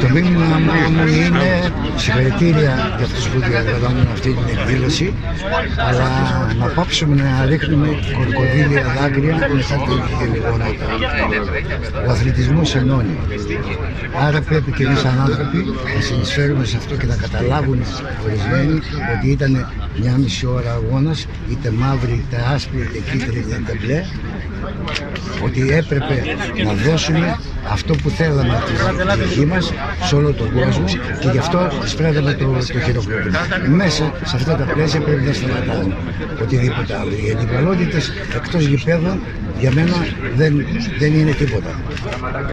Το μήνυμα μου είναι συγχαρητήρια για αυτούς που διαδρόμουν αυτή την εκδήλωση αλλά να πάψουμε να ρίχνουμε κορκοδίλια δάκρυα μετά την γεγονότα. Ο αθλητισμός ενώνει. Άρα πρέπει και εμείς σαν άνθρωποι να συνεισφέρουμε σε αυτό και να καταλάβουν ορισμένοι ότι ήταν μια μισή ώρα αγώνας είτε μαύρη, είτε άσπρη, είτε κίτρινη, είτε μπλε ότι έπρεπε να δώσουμε αυτό που θέλαμε από τη γη μας σε όλο τον κόσμο και γι' αυτό σπράταμε το, το χειροκρότημα. Μέσα σε αυτά τα πλαίσια πρέπει να σταματάμε οτιδήποτε άλλο. Οι αντιπαλότητες εκτός γηπέδων για μένα δεν, δεν είναι τίποτα.